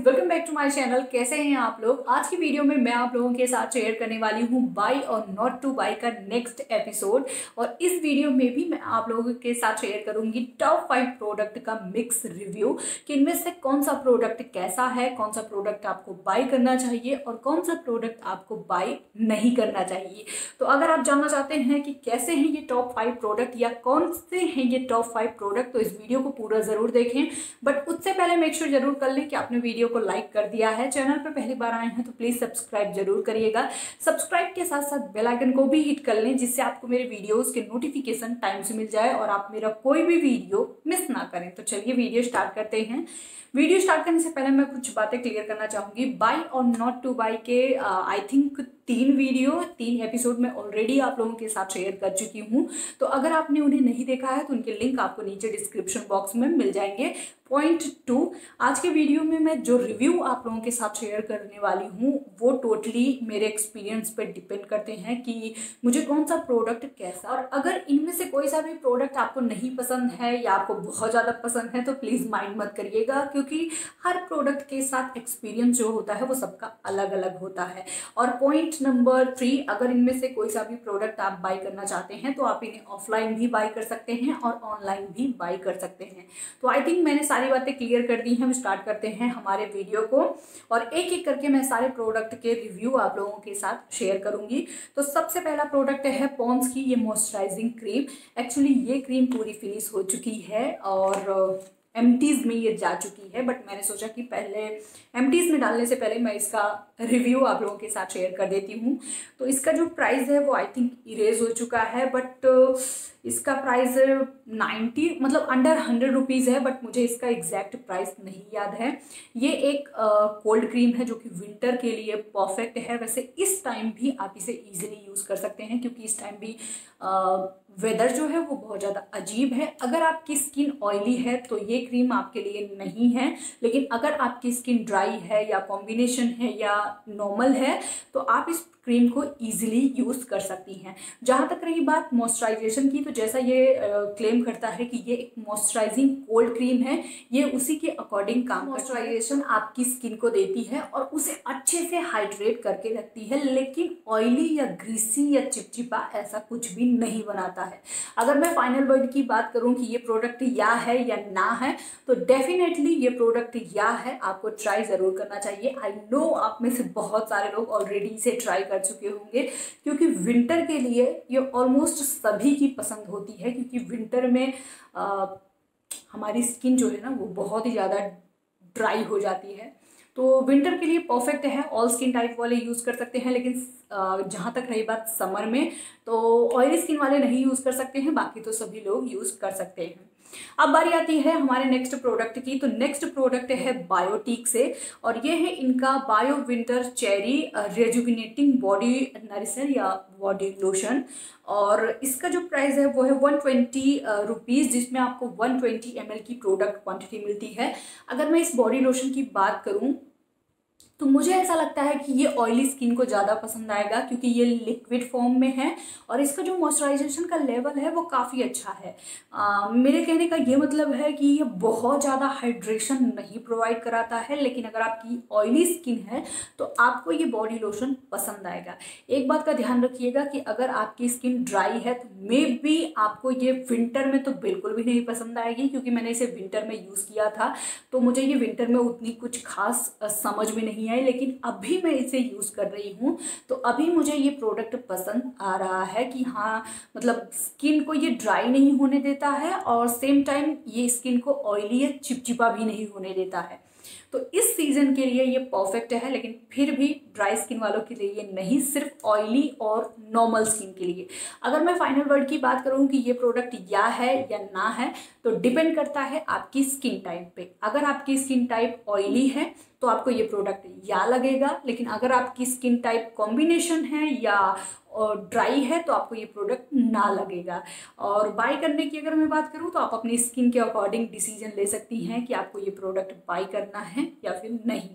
Welcome back to my channel कैसे हैं आप लोग? आज की वीडियो में मैं आप लोगों के साथ शेयर करने वाली हूँ बाई और नॉट टू बाई का नेक्स्ट एपिसोड और इस वीडियो में भी मैं आप लोगों के साथ शेयर करूँगी टॉप फाइव प्रोडक्ट का मिक्स रिव्यू कि इनमें से कौन सा प्रोडक्ट कैसा है, कौन सा प्रोडक्ट आपको बाई करना चाहिए और कौन सा प्रोडक्ट आपको बाई नहीं करना चाहिए। तो अगर आप जानना चाहते हैं कि कैसे हैं ये टॉप फाइव प्रोडक्ट या कौन से हैं ये टॉप फाइव प्रोडक्ट तो इस वीडियो को पूरा ज़रूर देखें। बट उससे पहले मेक श्योर ज़रूर कर लें कि आपने वीडियो को लाइक कर दिया है। चैनल पर पहली बार आए हैं तो प्लीज़ सब्सक्राइब ज़रूर करिएगा। सब्सक्राइब के साथ साथ बेल आइकन को भी हिट कर लें जिससे आपको मेरे वीडियोस के नोटिफिकेशन टाइम से मिल जाए और आप मेरा कोई भी वीडियो मिस ना करें। तो चलिए वीडियो स्टार्ट करते हैं। वीडियो स्टार्ट करने से पहले मैं कुछ बातें क्लियर करना चाहूँगी। बाई और नॉट टू बाई के आई थिंक तीन वीडियो, तीन एपिसोड में ऑलरेडी आप लोगों के साथ शेयर कर चुकी हूँ। तो अगर आपने उन्हें नहीं देखा है तो उनके लिंक आपको नीचे डिस्क्रिप्शन बॉक्स में मिल जाएँगे। पॉइंट टू आज के वीडियो में मैं जो रिव्यू आप लोगों के साथ शेयर करने वाली हूँ, वो टोटली मेरे एक्सपीरियंस पर डिपेंड करते हैं कि मुझे कौन सा प्रोडक्ट कैसा। और अगर इनमें से कोई सा भी प्रोडक्ट आपको नहीं पसंद है या आपको बहुत ज़्यादा पसंद है तो प्लीज़ माइंड मत करिएगा, क्योंकि हर प्रोडक्ट के साथ एक्सपीरियंस जो होता है, वो सबका अलग अलग होता है। और पॉइंट नंबर थ्री अगर इनमें से कोई सा भी प्रोडक्ट आप बाई करना चाहते हैं तो आप इन्हें ऑफलाइन भी बाई कर सकते हैं और ऑनलाइन भी बाई कर सकते हैं। तो आई थिंक मैंने सारी बातें क्लियर कर दी हैं, हम स्टार्ट करते हैं हमारे वीडियो को। और एक एक करके मैं सारे प्रोडक्ट के रिव्यू आप लोगों के साथ शेयर करूँगी। तो सबसे पहला प्रोडक्ट है पॉन्स की ये मॉइस्चराइजिंग क्रीम एक्चुअली ये क्रीम पूरी फिनिश हो चुकी है और एमटीज़ में ये जा चुकी है बट मैंने सोचा कि पहले एमटीज़ में डालने से पहले मैं इसका रिव्यू आप लोगों के साथ शेयर कर देती हूँ। तो इसका जो प्राइस है वो आई थिंक इरेज हो चुका है बट इसका प्राइस नाइन्टी मतलब अंडर हंड्रेड रुपीज़ है बट मुझे इसका एग्जैक्ट प्राइस नहीं याद है। ये एक कोल्ड uh, क्रीम है जो कि विंटर के लिए परफेक्ट है। वैसे इस टाइम भी आप इसे इजीली यूज़ कर सकते हैं क्योंकि इस टाइम भी वेदर जो है वो बहुत ज़्यादा अजीब है। अगर आपकी स्किन ऑयली है तो ये क्रीम आपके लिए नहीं है। लेकिन अगर आपकी स्किन ड्राई है या कॉम्बिनेशन है या नॉर्मल है तो आप इस क्रीम को इजीली यूज़ कर सकती हैं। जहाँ तक रही बात मॉइस्चराइजेशन की तो जैसा ये क्लेम करता है कि ये एक मॉइस्चराइजिंग कोल्ड क्रीम है, ये उसी के अकॉर्डिंग काम मॉइस्चराइजेशन आपकी स्किन को देती है और उसे अच्छे से हाइड्रेट करके रखती है, लेकिन ऑयली या ग्रीसी या चिपचिपा ऐसा कुछ भी नहीं बनाता है। अगर मैं फाइनल वर्ड की बात करूँ कि ये प्रोडक्ट या है या ना है तो डेफिनेटली ये प्रोडक्ट या है, आपको ट्राई ज़रूर करना चाहिए। आई नो आप में से बहुत सारे लोग ऑलरेडी इसे ट्राई कर चुके होंगे क्योंकि विंटर के लिए ये ऑलमोस्ट सभी की पसंद होती है क्योंकि विंटर में आ, हमारी स्किन जो है ना वो बहुत ही ज़्यादा ड्राई हो जाती है। तो विंटर के लिए परफेक्ट है ऑल स्किन टाइप वाले यूज़ कर सकते हैं लेकिन जहाँ तक रही बात समर में तो ऑयली स्किन वाले नहीं यूज़ कर सकते हैं बाकी तो सभी लोग यूज़ कर सकते हैं। अब बारी आती है हमारे नेक्स्ट प्रोडक्ट की। तो नेक्स्ट प्रोडक्ट है बायोटिक से और ये है इनका bio winter cherry rejuvenating body nourisher या बॉडी लोशन और इसका जो प्राइस है वो है वन ट्वेंटी रुपीज़ जिसमें आपको वन ट्वेंटी एम की प्रोडक्ट क्वांटिटी मिलती है। अगर मैं इस बॉडी लोशन की बात करूँ तो मुझे ऐसा लगता है कि ये ऑयली स्किन को ज़्यादा पसंद आएगा क्योंकि ये लिक्विड फॉर्म में है और इसका जो मॉइस्चराइजेशन का लेवल है वो काफ़ी अच्छा है। आ, मेरे कहने का ये मतलब है कि ये बहुत ज़्यादा हाइड्रेशन नहीं प्रोवाइड कराता है लेकिन अगर आपकी ऑयली स्किन है तो आपको ये बॉडी लोशन पसंद आएगा। एक बात का ध्यान रखिएगा कि अगर आपकी स्किन ड्राई है तो मे बी आपको ये विंटर में तो बिल्कुल भी नहीं पसंद आएगी क्योंकि मैंने इसे विंटर में यूज़ किया था तो मुझे ये विंटर में उतनी कुछ खास समझ में नहीं है लेकिन अभी मैं इसे यूज़ कर रही हूँ। तो अभी मुझे ये प्रोडक्ट पसंद आ रहा है कि हाँ मतलब स्किन को ये ड्राई नहीं होने देता है और सेम टाइम ये स्किन को ऑयली या चिपचिपा भी नहीं होने देता है। तो इस सीज़न के लिए ये परफेक्ट है, लेकिन फिर भी ड्राई स्किन वालों के लिए ये नहीं, सिर्फ़ ऑयली और नॉर्मल स्किन के लिए। अगर मैं फाइनल वर्ड की बात करूँ कि ये प्रोडक्ट या है या ना है तो डिपेंड करता है आपकी स्किन टाइप पे। अगर आपकी स्किन टाइप ऑयली है तो आपको ये प्रोडक्ट या लगेगा, लेकिन अगर आपकी स्किन टाइप कॉम्बिनेशन है या ड्राई है तो आपको ये प्रोडक्ट ना लगेगा। और बाय करने की अगर मैं बात करूँ तो आप अपनी स्किन के अकॉर्डिंग डिसीज़न ले सकती हैं कि आपको ये प्रोडक्ट बाय करना है या फिर नहीं।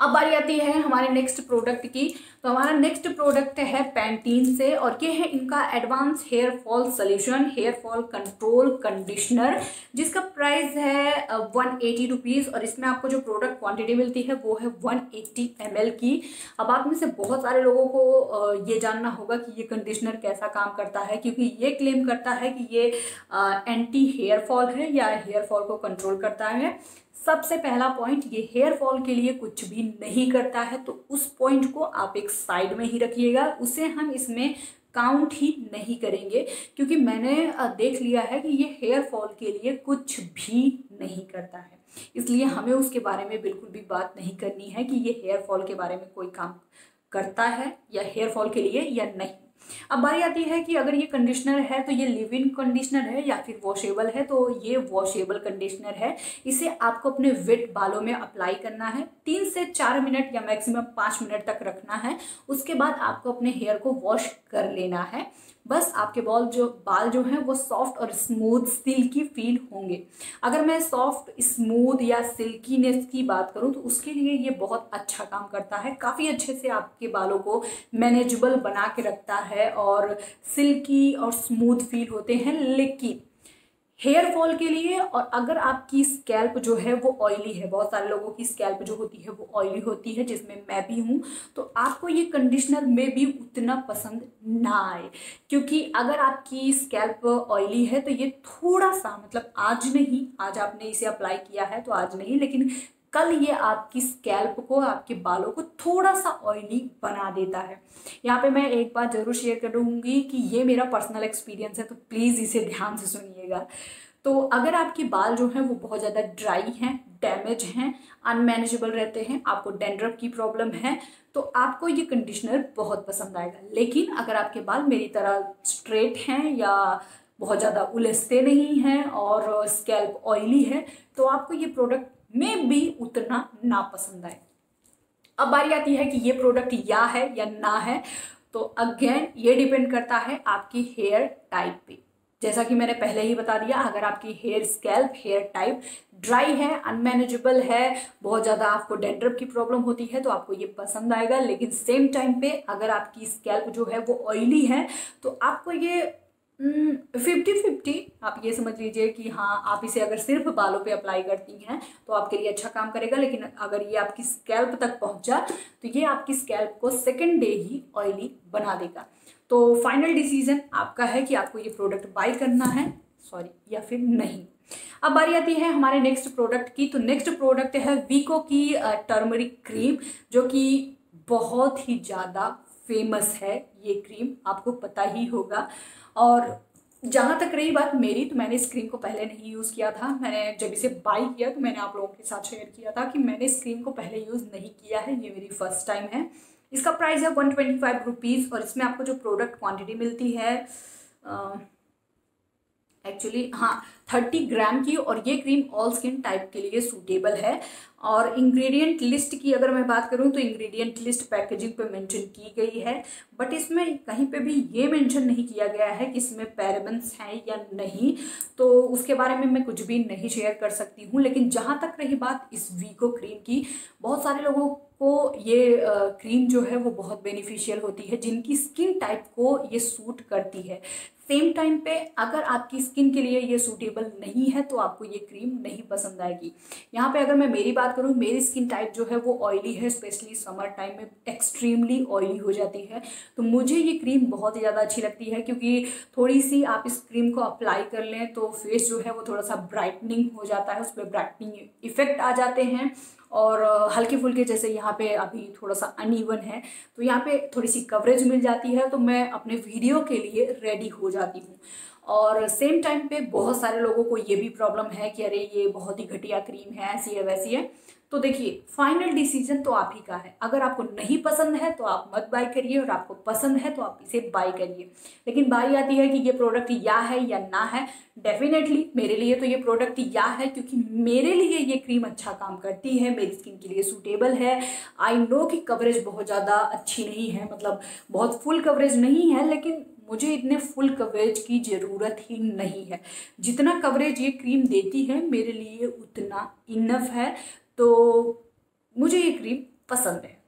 अब बारी आती है हमारे नेक्स्ट प्रोडक्ट की। तो हमारा नेक्स्ट प्रोडक्ट है पैंटीन से और ये है इनका advance hair fall solution hair fall control conditioner जिसका प्राइस है वन एटी रुपीज़ और इसमें आपको जो प्रोडक्ट क्वांटिटी मिलती है वो है वन एट्टी एम की। अब आप में से बहुत सारे लोगों को ये जानना होगा कि ये कंडीशनर कैसा काम करता है, क्योंकि ये क्लेम करता है कि ये एंटी हेयर फॉल है या हेयर फॉल को कंट्रोल करता है। सबसे पहला पॉइंट ये हेयर फॉल के लिए कुछ भी नहीं करता है तो उस पॉइंट को आप एक साइड में ही रखिएगा। उसे हम इसमें काउंट ही नहीं करेंगे, क्योंकि मैंने देख लिया है कि ये हेयर फॉल के लिए कुछ भी नहीं करता है। इसलिए हमें उसके बारे में बिल्कुल भी बात नहीं करनी है कि ये हेयर फॉल के बारे में कोई काम करता है या हेयर फॉल के लिए या नहीं। अब बारी आती है कि अगर ये कंडीशनर है तो ये लिव इन कंडीशनर है या फिर वॉशेबल है तो ये वॉशेबल कंडीशनर है। इसे आपको अपने वेट बालों में अप्लाई करना है। तीन से चार मिनट या मैक्सिमम पाँच मिनट तक रखना है। उसके बाद आपको अपने हेयर को वॉश कर लेना है। बस आपके बॉल जो बाल जो हैं वो सॉफ्ट और स्मूथ सिल्की फील होंगे। अगर मैं सॉफ्ट स्मूथ या सिल्कीनेस की बात करूँ तो उसके लिए ये बहुत अच्छा काम करता है। काफ़ी अच्छे से आपके बालों को मैनेजेबल बना के रखता है और सिल्की और स्मूथ फील होते हैं, लेकिन हेयर फॉल के लिए और अगर आपकी स्कैल्प जो है वो ऑयली है, बहुत सारे लोगों की स्कैल्प जो होती है वो ऑयली होती है, जिसमें मैं भी हूँ तो आपको ये कंडीशनर में भी उतना पसंद ना आए। क्योंकि अगर आपकी स्कैल्प ऑयली है तो ये थोड़ा सा मतलब आज नहीं, आज आपने इसे अप्लाई किया है तो आज नहीं, लेकिन कल ये आपकी स्कैल्प को, आपके बालों को थोड़ा सा ऑयली बना देता है। यहाँ पे मैं एक बात ज़रूर शेयर करूँगी कि ये मेरा पर्सनल एक्सपीरियंस है तो प्लीज़ इसे ध्यान से सुनिएगा। तो अगर आपके बाल जो हैं, वो बहुत ज़्यादा ड्राई हैं डैमेज हैं अनमैनेजेबल रहते हैं, आपको डेंड्रफ की प्रॉब्लम है तो आपको ये कंडीशनर बहुत पसंद आएगा। लेकिन अगर आपके बाल मेरी तरह स्ट्रेट हैं या बहुत ज़्यादा उलझते नहीं हैं और स्कैल्प ऑयली है तो आपको ये प्रोडक्ट में भी उतना ना पसंद आए। अब बारी आती है कि ये प्रोडक्ट या है या ना है। तो अगेन ये डिपेंड करता है आपकी हेयर टाइप पे। जैसा कि मैंने पहले ही बता दिया, अगर आपकी hair scalp hair type dry है अनमैनेजेबल है, बहुत ज़्यादा आपको डेंड्रप की प्रॉब्लम होती है तो आपको ये पसंद आएगा। लेकिन सेम टाइम पे अगर आपकी स्कैल्प जो है वो ऑयली है तो आपको ये फिफ्टी hmm, फिफ्टी आप ये समझ लीजिए कि हाँ आप इसे अगर सिर्फ़ बालों पे अप्लाई करती हैं तो आपके लिए अच्छा काम करेगा लेकिन अगर ये आपकी स्कैल्प तक पहुँचा तो ये आपकी स्कैल्प को सेकेंड डे ही ऑयली बना देगा। तो फाइनल डिसीज़न आपका है कि आपको ये प्रोडक्ट बाय करना है सॉरी या फिर नहीं। अब बारी आती है हमारे नेक्स्ट प्रोडक्ट की तो नेक्स्ट प्रोडक्ट है वीको की टर्मरिक क्रीम जो कि बहुत ही ज़्यादा फ़ेमस है ये क्रीम आपको पता ही होगा। और जहाँ तक रही बात मेरी तो मैंने स्क्रीन को पहले नहीं यूज़ किया था। मैंने जब इसे बाई किया तो मैंने आप लोगों के साथ शेयर किया था कि मैंने स्क्रीन को पहले यूज़ नहीं किया है। ये मेरी फ़र्स्ट टाइम है। इसका प्राइस है वन ट्वेंटी फाइव रुपीज़ और इसमें आपको जो प्रोडक्ट क्वांटिटी मिलती है एक्चुअली हाँ थर्टी ग्राम की और ये क्रीम ऑल स्किन टाइप के लिए सूटेबल है। और इंग्रेडिएंट लिस्ट की अगर मैं बात करूँ तो इंग्रेडिएंट लिस्ट पैकेजिंग पे मेंशन की गई है। बट इसमें कहीं पे भी ये मेंशन नहीं किया गया है कि इसमें पैराबन्स हैं या नहीं। तो उसके बारे में मैं कुछ भी नहीं शेयर कर सकती हूँ। लेकिन जहाँ तक रही बात इस वीको क्रीम की, बहुत सारे लोगों को ये क्रीम जो है वो बहुत बेनिफिशियल होती है, जिनकी स्किन टाइप को ये सूट करती है। सेम टाइम पे अगर आपकी स्किन के लिए ये सूटेबल नहीं है तो आपको ये क्रीम नहीं पसंद आएगी। यहाँ पे अगर मैं मेरी बात करूँ, मेरी स्किन टाइप जो है वो ऑयली है स्पेशली समर टाइम में एक्सट्रीमली ऑयली हो जाती है। तो मुझे ये क्रीम बहुत ही ज़्यादा अच्छी लगती है, क्योंकि थोड़ी सी आप इस क्रीम को अप्लाई कर लें तो फेस जो है वो थोड़ा सा ब्राइटनिंग हो जाता है उस पर ब्राइटनिंग इफ़ेक्ट आ जाते हैं। और हल्के फुल्के जैसे यहाँ पे अभी थोड़ा सा अनइवन है तो यहाँ पे थोड़ी सी कवरेज मिल जाती है तो मैं अपने वीडियो के लिए रेडी हो जाती हूँ। और सेम टाइम पे बहुत सारे लोगों को ये भी प्रॉब्लम है कि अरे, ये बहुत ही घटिया क्रीम है, ऐसी है, वैसी है। तो देखिए फाइनल डिसीज़न तो आप ही का है। अगर आपको नहीं पसंद है तो आप मत बाय करिए और आपको पसंद है तो आप इसे बाय करिए। लेकिन बारी आती है कि ये प्रोडक्ट या है या ना है। डेफिनेटली मेरे लिए तो ये प्रोडक्ट या है, क्योंकि मेरे लिए ये क्रीम अच्छा काम करती है, मेरी स्किन के लिए सूटेबल है। आई नो कि कवरेज बहुत ज़्यादा अच्छी नहीं है मतलब बहुत फुल कवरेज नहीं है, लेकिन मुझे इतने फुल कवरेज की ज़रूरत ही नहीं है। जितना कवरेज ये क्रीम देती है, मेरे लिए उतना इनफ है। तो मुझे ये क्रीम पसंद है।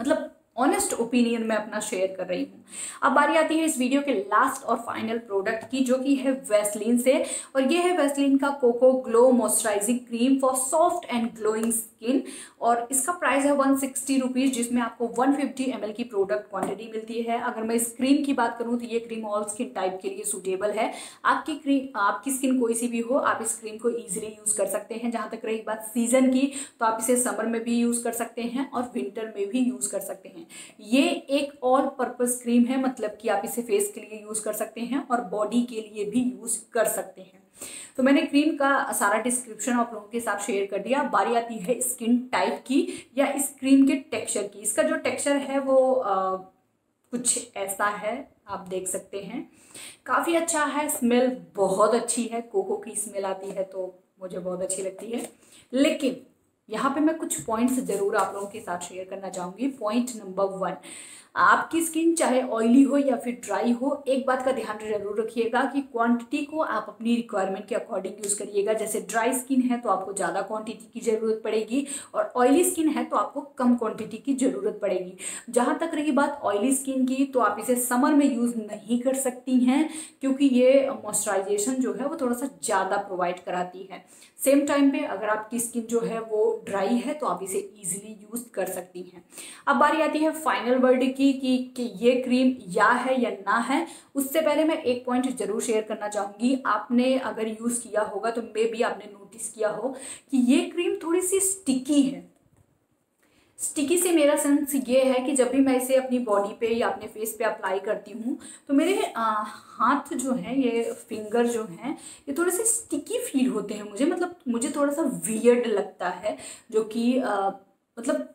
मतलब ऑनेस्ट ओपिनियन में अपना शेयर कर रही हूँ। अब बारी आती है इस वीडियो के लास्ट और फाइनल प्रोडक्ट की, जो कि है वेस्लिन से। और ये है वेस्लिन का cocoa glow moisturising cream for soft and glowing skin और इसका प्राइस है वन सिक्सटी रुपीज़ जिसमें आपको वन फिफ्टी एम की प्रोडक्ट क्वांटिटी मिलती है। अगर मैं इस क्रीम की बात करूँ तो ये क्रीम ऑल स्किन टाइप के लिए सूटेबल है। आपकी क्रीम आपकी स्किन कोई सी भी हो, आप इस क्रीम को ईजिली यूज़ कर सकते हैं। जहाँ तक रही बात सीज़न की तो आप इसे समर में भी यूज़ कर सकते हैं और विंटर में भी यूज़ कर सकते हैं। ये एक ऑल पर्पज क्रीम है मतलब कि आप इसे फेस के लिए यूज़ कर सकते हैं और बॉडी के लिए भी यूज़ कर सकते हैं। तो मैंने क्रीम का सारा डिस्क्रिप्शन आप लोगों के साथ शेयर कर दिया। बारी आती है स्किन टाइप की या इस क्रीम के टेक्सचर की। इसका जो टेक्सचर है वो आ, कुछ ऐसा है आप देख सकते हैं। काफ़ी अच्छा है स्मेल बहुत अच्छी है। कोको की स्मेल आती है तो मुझे बहुत अच्छी लगती है। लेकिन यहाँ पे मैं कुछ पॉइंट्स ज़रूर आप लोगों के साथ शेयर करना चाहूँगी। पॉइंट नंबर वन आपकी स्किन चाहे ऑयली हो या फिर ड्राई हो, एक बात का ध्यान ज़रूर रखिएगा कि क्वांटिटी को आप अपनी रिक्वायरमेंट के अकॉर्डिंग यूज़ करिएगा। जैसे ड्राई स्किन है तो आपको ज़्यादा क्वांटिटी की ज़रूरत पड़ेगी और ऑयली स्किन है तो आपको कम क्वांटिटी की ज़रूरत पड़ेगी। जहाँ तक रही बात ऑयली स्किन की तो आप इसे समर में यूज़ नहीं कर सकती हैं, क्योंकि ये मॉइस्चराइजेशन जो है वो थोड़ा सा ज़्यादा प्रोवाइड कराती है। सेम टाइम पे अगर आपकी स्किन जो है वो ड्राई है तो आप इसे इजीली यूज़ कर सकती हैं। अब बारी आती है फाइनल वर्ड की कि, कि ये क्रीम या है या ना है। उससे पहले मैं एक पॉइंट ज़रूर शेयर करना चाहूँगी। आपने अगर यूज़ किया होगा तो मे भी आपने नोटिस किया हो कि ये क्रीम थोड़ी सी स्टिकी है। स्टिकी से मेरा सेंस ये है कि जब भी मैं इसे अपनी बॉडी पे या अपने फेस पे अप्लाई करती हूँ तो मेरे आ, हाथ जो हैं ये फिंगर जो हैं ये थोड़े से स्टिकी फील होते हैं मुझे। मतलब मुझे थोड़ा सा वियर्ड लगता है जो कि मतलब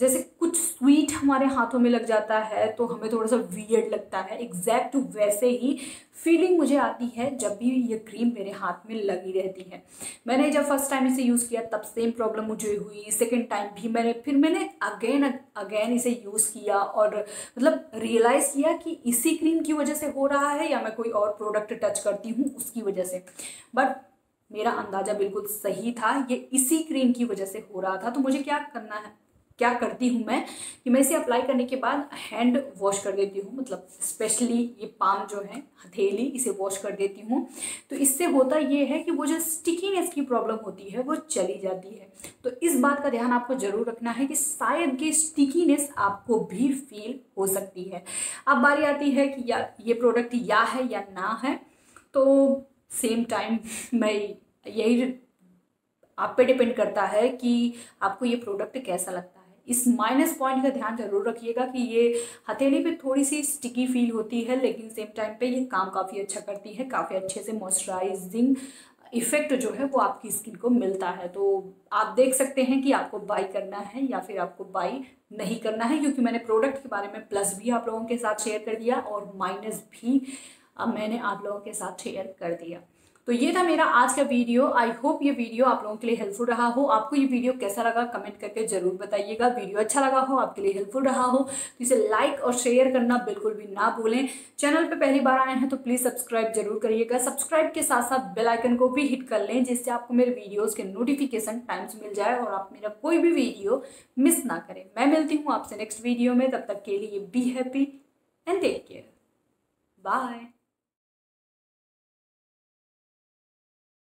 जैसे कुछ स्वीट हमारे हाथों में लग जाता है तो हमें थोड़ा सा वियर्ड लगता है। एग्जैक्ट वैसे ही फीलिंग मुझे आती है जब भी ये क्रीम मेरे हाथ में लगी रहती है। मैंने जब फ़र्स्ट टाइम इसे यूज़ किया, तब सेम प्रॉब्लम मुझे हुई। सेकेंड टाइम भी मैंने, फिर मैंने अगेन अगेन इसे यूज़ किया और मतलब रियलाइज़ किया कि इसी क्रीम की वजह से हो रहा है या मैं कोई और प्रोडक्ट टच करती हूँ, उसकी वजह से। बट मेरा अंदाज़ा बिल्कुल सही था, ये इसी क्रीम की वजह से हो रहा था। तो मुझे क्या करना है? क्या करती हूँ मैं कि मैं इसे अप्लाई करने के बाद हैंड वॉश कर देती हूँ मतलब स्पेशली ये पाम जो है, हथेली, इसे वॉश कर देती हूँ। तो इससे होता ये है कि वो जो स्टिकीनेस की प्रॉब्लम होती है, वो चली जाती है। तो इस बात का ध्यान आपको ज़रूर रखना है कि शायद ये स्टिकीनेस आपको भी फील हो सकती है। अब बारी आती है कि या, ये प्रोडक्ट या है या ना है तो सेम टाइम मैं यही, आप पे डिपेंड करता है कि आपको ये प्रोडक्ट कैसा लगता है। इस माइनस पॉइंट का ध्यान ज़रूर रखिएगा कि ये हथेली पे थोड़ी सी स्टिकी फील होती है, लेकिन सेम टाइम पे ये काम काफ़ी अच्छा करती है, काफ़ी अच्छे से मॉइस्चराइजिंग इफ़ेक्ट जो है वो आपकी स्किन को मिलता है। तो आप देख सकते हैं कि आपको बाई करना है या फिर आपको बाई नहीं करना है, क्योंकि मैंने प्रोडक्ट के बारे में प्लस भी आप लोगों के साथ शेयर कर दिया और माइनस भी मैंने आप लोगों के साथ शेयर कर दिया। तो ये था मेरा आज का वीडियो। आई होप ये वीडियो आप लोगों के लिए हेल्पफुल रहा हो। आपको ये वीडियो कैसा लगा कमेंट करके ज़रूर बताइएगा। वीडियो अच्छा लगा हो, आपके लिए हेल्पफुल रहा हो तो इसे लाइक और शेयर करना बिल्कुल भी ना भूलें। चैनल पे पहली बार आए हैं तो प्लीज़ सब्सक्राइब ज़रूर करिएगा। सब्सक्राइब के साथ साथ बेलाइकन को भी हिट कर लें, जिससे आपको मेरे वीडियोज़ के नोटिफिकेशन टाइम्स मिल जाए और आप मेरा कोई भी वीडियो मिस ना करें। मैं मिलती हूँ आपसे नेक्स्ट वीडियो में। तब तक के लिए be happy and take care bye